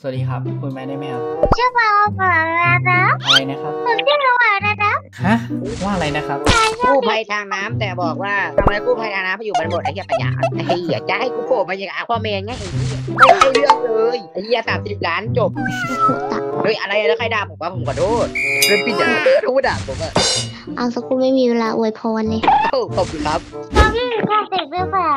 สวัสดีครับ คุณแม่ได้ไหมครับชื่อว่าว่าอะไรนะอะไรนะครับผมชื่อว่าอะไรนะฮะว่าอะไรนะครับกู้ภัยทางน้ำแต่บอกว่าทำไมกู้ภัยทางน้ำไปอยู่บนบทไอ้เหี้ยปัญญาไอ้เหี้ยจะให้กูโผล่มาอย่างอาควาแมนไงไม่ใช่เรื่องเลยไอ้เหี้ยสามสิบล้านจบเฮ้ยอะไรแล้วใครด่าผมว่าผมขอโทษเรื่องพี่จ๋ารู้ด่าผมอะเอาสักกูไม่มีเวลาอวยพรเลยโอ้ขอบคุณครับก็พี่ค่ะเด็กด้วยค่ะ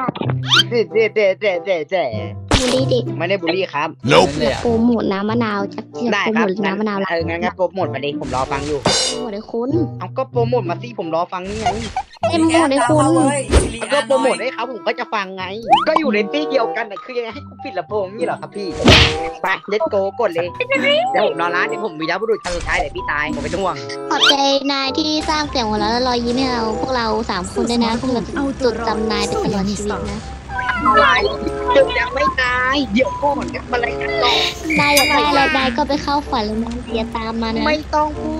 เจ๊เจ๊เจ๊เจ๊เจ๊เจ๊ บูลลี่เด็กไม่ได้บูลลี่ครับนั่นเลยอะโปรโมทน้ำมะนาวจากที่ได้โปรคโมรับทน้ำมะนาวเอองั้นงั้นโปรโมทมาดิผมรอฟังอยู่ โปรโมทให้คุณเอาก็โปรโมทมาสิผมรอฟังนี่ไงเต็มโปรโมทให้คุณเอาก็โปรโมทให้เขาผมก็จะฟังไง ก็อยู่ในที่เดียวกันแต่คือยังไงให้กูปิดลำโพงนี่เหรอครับพี่ไปเลตโกกดเลยเดี๋ยวผมนอนร้านเดี๋ยวผมมีรับบุรุษครั้งสุดท้ายเดี๋ยวพี่ตายผมไม่ต้องห่วงขอบใจนายที่สร้างเสียงหัวเราะและรอยยิ้มให้เราพวกเราสามคนด้วยนะพวกเราจะจดจำนายไปตลอดชีวิตนะ อะไรเดี๋ยวยังไม่ตาย เดี๋ยวก่อนเดี๋ยวมาอะไรกันต่อ นายอยากได้อะไรนายก็ไปเข้าฝันแล้วนะอย่าตามมานะ ไม่ต้องพู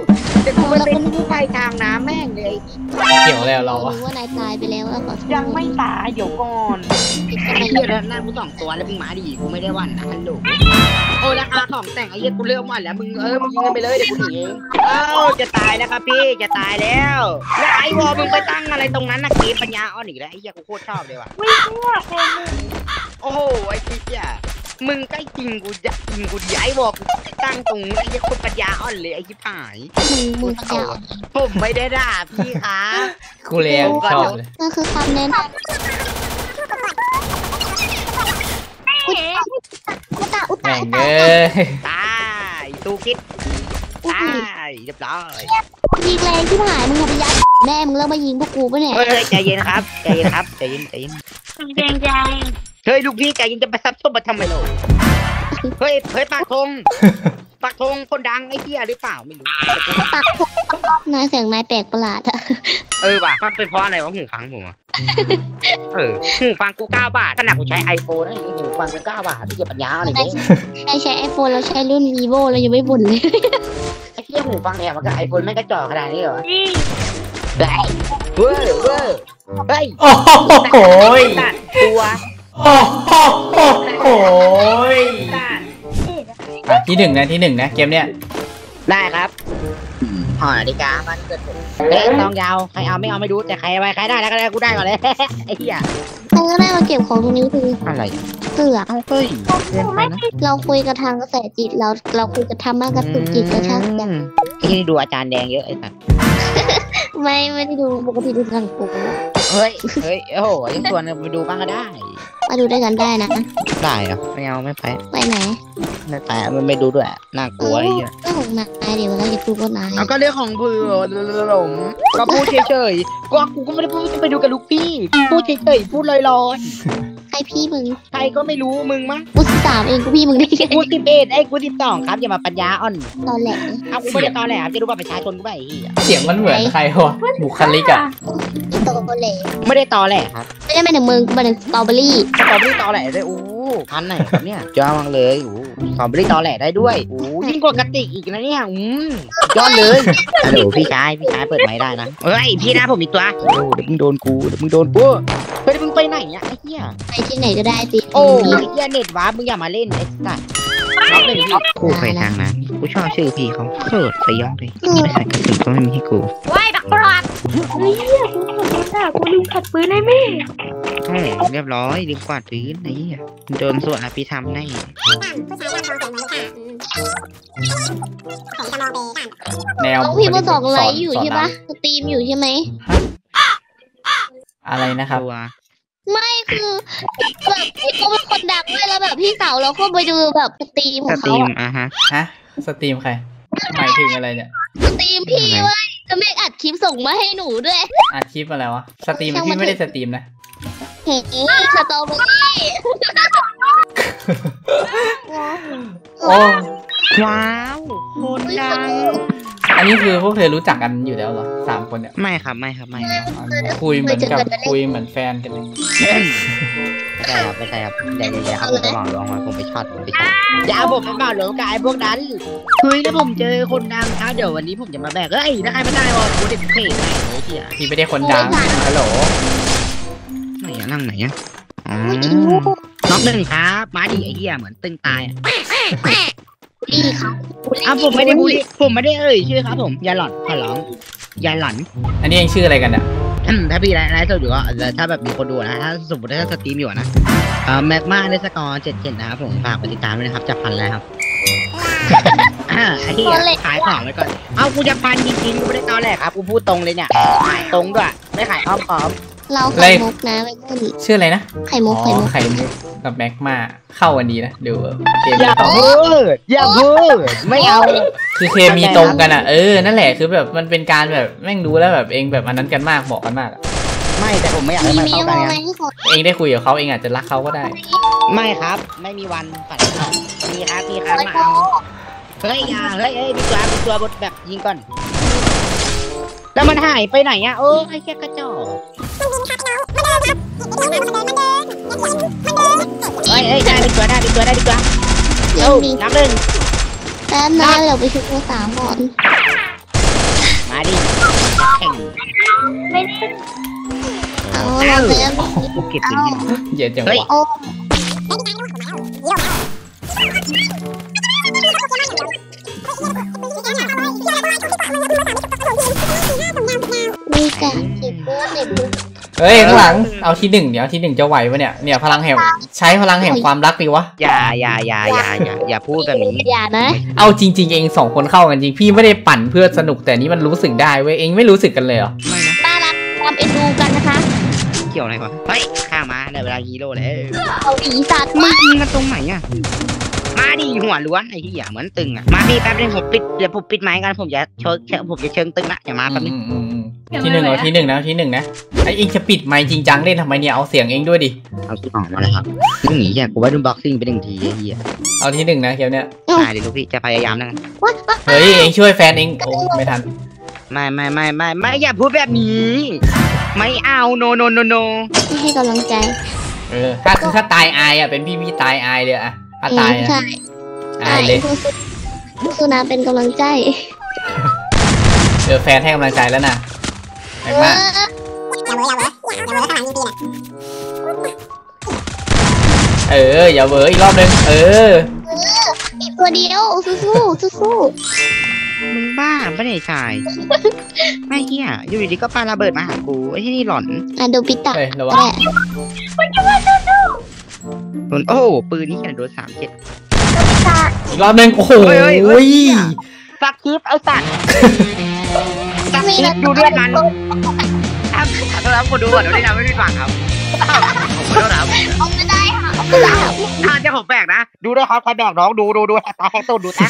ดเดี๋ยวกูไปเป็นผู้ภัยทางน้ำแม่งเลย เกี่ยวแล้วเราอะรู้ว่านายตายไปแล้วแล้วขอโทษยังไม่ตาย เดี๋ยวก่อนทำไมไอ้เหี้ยแล้วหน้ากูสองตัวแล้วมึงมาดิกูไม่ได้หวันนะฮัลโหลโอ้ราคาของแต่งไอ้เหี้ยกูเริ่มหวันแล้วมึงเออมึงยิงกันไปเลยเดี๋ยวกูหนีเองเอ้าจะตายแล้วครับพี่จะตายแล้วแล้วไอ้วอลมึงไปตั้งอะไรตรงนั้นนะเกมปัญญาอ่อนอีกแล้วไอ้เหี้ยกูโคตรชอบเลยว่ะโอ้โหไอ้พี่อะมึงใกล้จริงกูจะจริงกูดีไอ้บอกกูตั้งตรงไอ้ยี่คนปัญญาอ่อนเลยไอ้ที่ผายมึงมึงปัญญาอ่อนผมไม่ได้ด่าพี่คะกูเรียงชอบเลยนั่นคือคำแนะนำอุตอุตะอุตะ แม่งอุตะเอ้ยตายตูคิดตายเรียบร้อยยิงแรงที่หายมึงเอาไปยัดแม่มึงเลิกมายิงพวกกูปะเนี่ยเฮ้ยเฮ้ยใจเย็นครับใจเย็นครับใจเย็นใจเย็นเกรงใจเฮ้ยลูกพี่ใจเย็นจะไปซับซ้อนมาทำไมเราเฮ้ยเฮ้ยปากธงปากธงคนดังไอ้เหี้ยหรือเปล่าไม่รู้ปักพวกนายเสียงนายแปลกประหลาดอะ เออว่ะมันเป็นเพราะอะไรวะหูฟังผมอะเออหูฟังกูเก้าบาทขนาดกูใช้ไอโฟนนะหูฟังกูเก้าบาทที่จะปัญญาอะไรเนี่ยนายใช้ไอโฟนแล้วใช้รุ่น vivo แล้วยังไม่บ่นเลยไอ้เที่ยหูฟังเนี่ยมันกับไอโฟนไม่งกระจอกขนาดนี้เหรอได้เว้ยเว้ยเฮ้ยโอ้โหยตัดตัวโอ้โหยอะที่หนึ่งนะที่หนึ่งนะเกมเนี้ยได้ครับ หอนาฬิกามันเกิดผมเอ๊ะซองยาวใครเอาไม่เอาไม่รู้แต่ใครเอาไปใครได้แล้วก็ได้กูได้ก่อนเลย ไอ้เหี้ยมันก็ได้มาเก็บของตรงนี้คืออะไรเสือกเอาเฮ้ยเกินไปนะเราคุยกับทางกระแสจิตเราเราคุยกับธรรมะกระตุกจิตกระชากใจอืมไอ้นี่ดูอาจารย์แดงเยอะไอ้สัสไม่ไม่ได้ดูปกติดูทางกูเฮ้ยเฮ้ยโอ้โหยังชวนไปดูบ้างก็ได้ มาดูด้วยกันได้นะ ได้เหรอไม่เอาไม่ไป ไปไหนไม่ไปมันไม่ดูด้วยน่ากลัวไอ้เหี้ยเรื่องของนายเดี๋ยวเราจะดูกับนายเอาก็เรื่องของเพื่อนผมก็พูดเฉยๆก็กูก็ไม่ได้พูดจะไปดูกับลูกพี่ พูดเฉยๆพูดลอยใคร พี่มึงๆใครก็ไม่รู้มึงมั้งกูสิบสามเองกูพี่มึงได้ไงกูสิบเอ็ดไอ้กูสิบสองครับอย่ามาปัญญาอ่อนตอนแหลเอากูไม่ได้ตอนแหลครับจะดูบัตรประชาชนกูไปไอ้เหี้ยเสียงมันเหมือนใครวะบุคลิกอะอีโตโกเหลไม่ได้ตอแหลครับไม่ได้มาถึงมึงกูมาถึงสตรอเบอรี่สตรอเบอรี่ตอแหลได้โอ้พันไหนครับเนี่ยจ้ามากเลยโอ้สตรอเบอรี่ตอแหลได้ด้วยโอ้ยิ่งกว่ากระติกอีกนะเนี่ยอืมยอดเลยฮัลโหลพี่ชายพี่ชายเปิดไม้ได้นะเฮ้ยพี่นะผมมีตัวโอ้เดี๋ยวมึงโดนกูเดี๋ยวมึงโดนกู เฮ้ยมึงไปไหนเนี่ยไอ้เหี้ยไปที่ไหนก็ได้สิโอ้ยเหี้ยเน็ตวาร์ปมึงอย่ามาเล่นไอ้สัสล็อกเลยพี่คู่ไปทางนั้น กูชอบชื่อพี่เขาเขิดสยองเลยไม่ใช่กระสุนก็ไม่มีให้กูว้ายบักปลอดใช่เรียบร้อยรีบกวาดพื้นไอ้เหี้ยโดนส่วนอภิธรรมแน่แนวน้องพี่มาสองไลฟ์อยู่สนใช่ปะสตรีมอยู่ใช่ไหม อะไรนะครับตัวไม่คือแบบพี่เขาเป็นคนดังด้วยแล้วแบบพี่สาวเราก็ไปดูแบบสตรีมขสองตรีเขามอะอะฮะ ฮะ สตรีมใคร หมายถึงอะไรเนี่ย สตรีมพี่เว้ยจะไม่อัดคลิปส่งมาให้หนูด้วยอัดคลิปอะไรวะ สตรีมพี่ไม่ได้สตรีมนะเฮ้ยสตรอเบอรี่โอ้ว้าว คนดัง อันนี้คือพวกเธอรู้จักกันอยู่แล้วเหรอสามคนเนี่ยไม่ครับไม่ครับไม่ครับคุยเหมือนกับคุยเหมือนแฟนกันเลยไม่ใช่ครับไม่ใช่ครับเดี๋ยวเดี๋ยวครับผมไปหมอหลวงมาผมไปช็อตผมไปช็อตอย่าเอาผมไปหมอหลวงกับไอ้พวกนั้นเฮ้ยแล้วผมเจอคนดังครับเดี๋ยววันนี้ผมจะมาแบกเฮ้ยถ้าใครไม่ได้วะกูเด็กเพจไหนไอ้เหี้ยพี่ไม่ได้คนดังฮัลโหลไหนอะนั่งไหนอะอ๋ออุ้ยอีโม่น็อกหนึ่งครับมาดิไอ้เหี้ยเหมือนตึงตาย อะพี่เขาอ้าวผมไม่ได้บูลลี่ผมไม่ได้เอ่ยชื่อครับผมอย่าหลอนขอร้องอย่าหลอนอันนี้เองชื่ออะไรกันเนี่ยอืมถ้าพี่ไลฟ์ไลฟ์สดอยู่ก็ถ้าแบบมีคนดูนะถ้าสมมติถ้าสตรีมอยู่นะเอ่อแม็กมาในสกอร์เจ็ดเจ็ดนะครับผมฝากไปติดตามด้วยนะครับจะพันแล้วครับอ่าไอ้เหี้ยขายของไว้ก่อน เอากูจะพันจริงๆกูไม่ได้ตอแหลกครับกูพูดตรงเลยเนี่ยขายตรงด้วย ไม่ขายอ้อมค้อม เราไข่มุกนะไม่รุ่นชื่ออะไรนะไข่มุกอ๋ไข่อมุกไข่มุกกับแม็กมาเข้ากันดีนะเดี๋ยวเกมอย่าต่อพูดอย่าพูดไม่เอาคือเคมีตรงกันอะเออนั่นแหละคือแบบมันเป็นการแบบแม่งรู้แล้วแบบเองแบบอันนั้นกันมากเหมาะกันมากอะไม่แต่ผมไม่อยากมีให้มันมีเข้าโมกันไหมไงที่ขอเองได้คุยกับเขาเองอาจจะรักเขาก็ได้ ไม่ครับ ไม่มีวันฝันครับมีครับมีครับมาเอาเฮ้ยอย่าเฮ้ยเฮ้ยมีตัวมีตัวบทแบบยิงก่อนแล้วมันหายไปไหนอะโอ้ยไอ้แค่กระจอก เฮ้ยเฮ้ยได้เป็นตัวได้เป็นตัวได้เป็นตัวยัเอ้างมีนับหนึ่งแป๊บนะเดี๋ยวไปชุบตัวสามก่อน มาดิแข่งเอาเราเสียกูเก็บปืนเย็นจังเยวะ เฮ้ยข้างหลังเอาที่หนึ่งเดี๋ยวที่หนึ่งจะไหวปะเนี่ยเนี่ยพลังแห่งใช้พลังแห่งความรักดีวะอย่าอย่าอย่าอย่าอย่าอย่าพูดแบบนี้อย่านะ เอาจริง ๆ เองสองคนเข้ากันจริงพี่ไม่ได้ปั่นเพื่อสนุกแต่นี่มันรู้สึกได้เว้ยเองไม่รู้สึกกันเลยเหรอไม่นะน่ารักตามเอ็นดูกันนะคะเกี่ยวอะไรวะเฮ้ยข้ามาได้เวลาฮีโร่แล้วเอาอีสัตว์มึมางยิงกันตรงไหนอะ มาดิหัวล้วนไอ้ที่อะเหมือนตึงอะ มาพี่แป๊บนึงผมปิดเดี๋ยวผมปิดไม้กันผมจะเชิงเชิงผมจะเชิงตึงละอย่ามาแป๊บนึงอืมอืมอืมที่หนึ่งเอาที่หนึ่งนะที่หนึ่งนะไอเองจะปิดไมค์จริงจังเล่นทำไมเนี่ยเอาเสียงเองด้วยดิเอาที่ออกมาเลยครับนี่หนีอะกูไว้ดูบ็อกซิ่งไปหนึ่งทีไอ้เหี้ยเอาที่หนึ่งนะเกมเนี้ยตายเลยลูกพี่จะพยายามนะวัดวัดเฮ้ยเองช่วยแฟนเองโอ้ไม่ทันไม่ไม่ไม่ไม่ไม่อย่าพูดแบบนี้ ไม่เอาโนโนโนโนไม่ให้กำลังใจเออถ้าคือถ้าตายอายอะเป็นพี่พี่ตายอายเลยอะ ถ้าตายอืมนะใช่อายเลยสู้สู้นะเป็นกำลังใจเจอแฟนให้กำลังใจแล้วนะแม็กเอมาอเออ อย่าเวออีกรอบนึง เอออีกตัวเดียว สู้สู้สู้สู้มึงบ้าปะเนี่ยชาย ไม่เหี้ยอยู่ดีๆก็ปาระเบิดมาหากูไอ้ที่นี่หลอน อะดูปิตะเฮ้ยระวัก็งได้ โดนโอ้โหปืนนี่แค่โดนสามเจ็ด อีกรอบนึงโอ้โหเฮ้ยเฮ้ยเฮ้ย สักคลิปไอ้สัตว์สักคลิปดูด้วยกันครับขอโทษครับคนดูก่อนเดี๋ยวนี้นะไม่มีฟังครับขอโทษครับเอาไม่ได้ค่ะเอาไม่ได้ถ้าจะผมแปลกนะ ดูด้วยครับใครแบกน้องดูดูดูแฮตตาแฮตต้นดูนะ